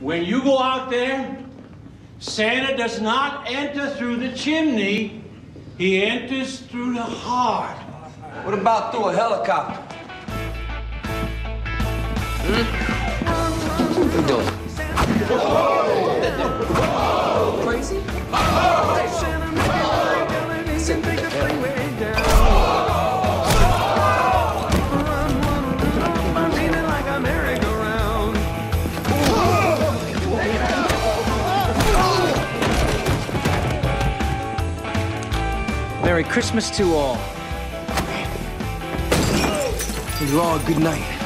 When you go out there, Santa does not enter through the chimney, he enters through the heart. What about through a helicopter? Hmm? What you doing? Crazy? Merry Christmas to all. You all good night.